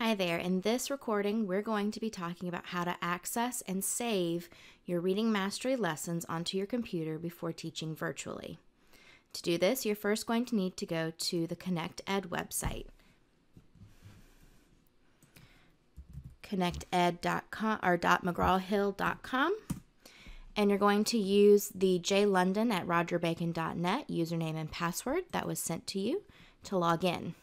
Hi there. In this recording, we're going to be talking about how to access and save your reading mastery lessons onto your computer before teaching virtually. To do this, you're first going to need to go to the Connect Ed website. connected.com or .mcgrawhill.com and you're going to use the jlondon at rogerbacon.net username and password that was sent to you to log in.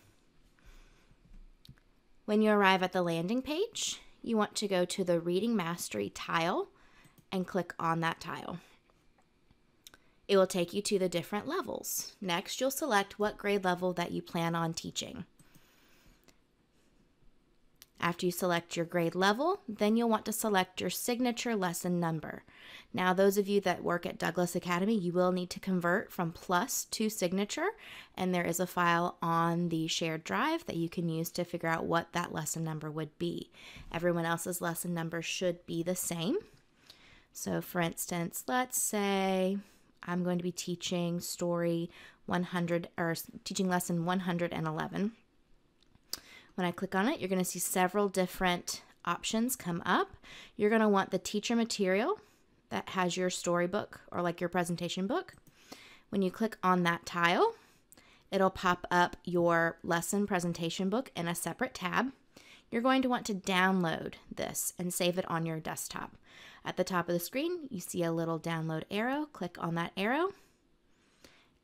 When you arrive at the landing page, you want to go to the Reading Mastery tile and click on that tile. It will take you to the different levels. Next, you'll select what grade level that you plan on teaching. After you select your grade level, then you'll want to select your signature lesson number. Now, those of you that work at Douglas Academy, you will need to convert from plus to signature, and there is a file on the shared drive that you can use to figure out what that lesson number would be. Everyone else's lesson number should be the same. So, for instance, let's say I'm going to be teaching story 100 or teaching lesson 111. When I click on it, you're going to see several different options come up. You're going to want the teacher material that has your storybook or like your presentation book. When you click on that tile, it'll pop up your lesson presentation book in a separate tab. You're going to want to download this and save it on your desktop. At the top of the screen, you see a little download arrow. Click on that arrow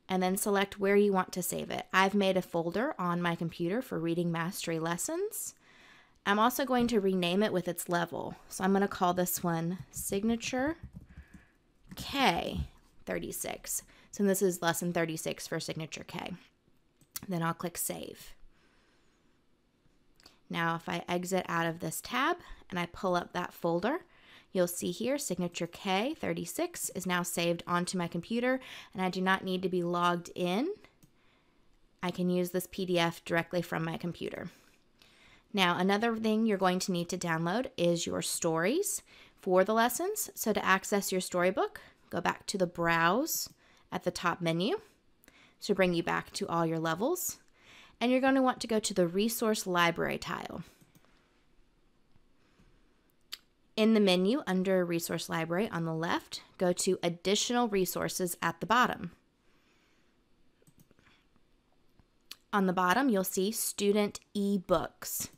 and then select where you want to save it. I've made a folder on my computer for reading mastery lessons. I'm also going to rename it with its level. So I'm going to call this one Signature K 36. So this is lesson 36 for Signature K. Then I'll click Save. Now if I exit out of this tab and I pull up that folder, You'll see here signature K36 is now saved onto my computer and I do not need to be logged in. I can use this PDF directly from my computer. Now, another thing you're going to need to download is your stories for the lessons. So to access your storybook, go back to the Browse at the top menu to bring you back to all your levels. And you're going to want to go to the Resource Library tile. In the menu under Resource Library on the left, go to Additional Resources at the bottom. On the bottom, you'll see Student eBooks.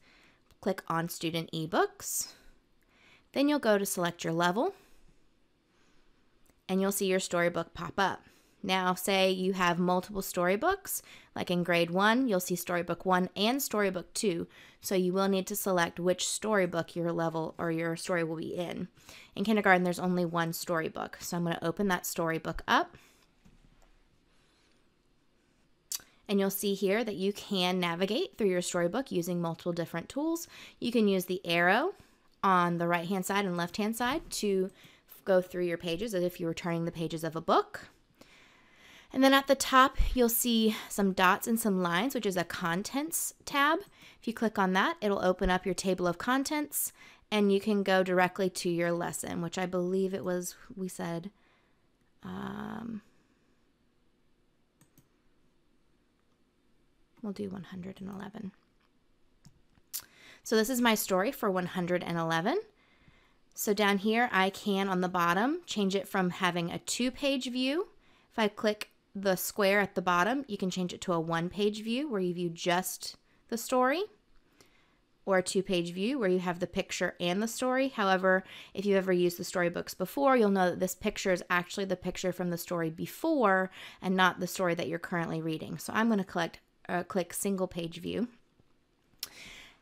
Click on Student eBooks. Then you'll go to select your level, and you'll see your storybook pop up. Now, say you have multiple storybooks, like in grade one, you'll see storybook one and storybook two. So you will need to select which storybook your level or your story will be in. In kindergarten, there's only one storybook. So I'm going to open that storybook up. And you'll see here that you can navigate through your storybook using multiple different tools. You can use the arrow on the right hand side and left hand side to go through your pages as if you were turning the pages of a book. And then at the top, you'll see some dots and some lines, which is a contents tab. If you click on that, it'll open up your table of contents and you can go directly to your lesson, which I believe it was, we said, um, we'll do 111. So this is my story for 111. So down here, I can, on the bottom, change it from having a two-page view. If I click the square at the bottom, you can change it to a one page view where you view just the story or a two page view where you have the picture and the story. However, if you've ever used the storybooks before, you'll know that this picture is actually the picture from the story before and not the story that you're currently reading. So I'm going to collect, uh, click single page view.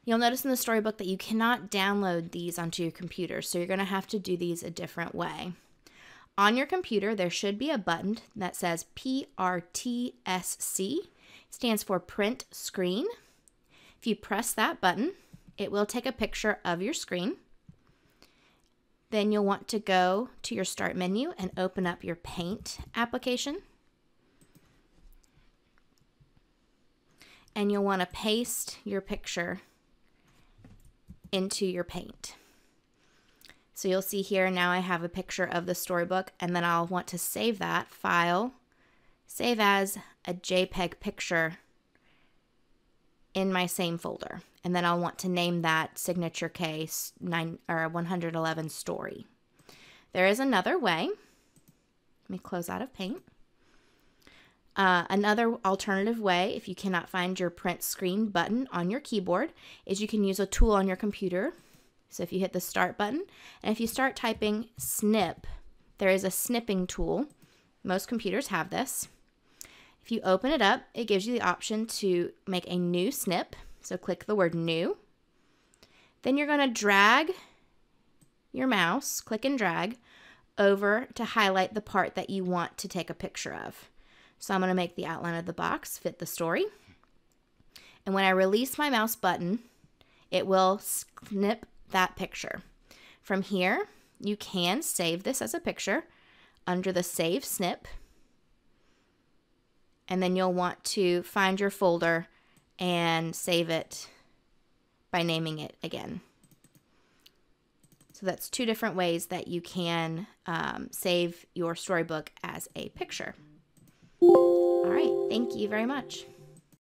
You'll notice in the storybook that you cannot download these onto your computer, so you're going to have to do these a different way. On your computer, there should be a button that says PRTSC, stands for print screen. If you press that button, it will take a picture of your screen. Then you'll want to go to your start menu and open up your paint application. And you'll want to paste your picture into your paint. So you'll see here now I have a picture of the storybook and then I'll want to save that file, save as a JPEG picture in my same folder. And then I'll want to name that signature case 9 or 111 story. There is another way. Let me close out of paint. Uh, another alternative way, if you cannot find your print screen button on your keyboard, is you can use a tool on your computer. So if you hit the start button, and if you start typing snip, there is a snipping tool. Most computers have this. If you open it up, it gives you the option to make a new snip. So click the word new. Then you're going to drag your mouse, click and drag, over to highlight the part that you want to take a picture of. So I'm going to make the outline of the box fit the story. And when I release my mouse button, it will snip that picture. From here, you can save this as a picture under the Save Snip and then you'll want to find your folder and save it by naming it again. So that's two different ways that you can um, save your storybook as a picture. All right, thank you very much.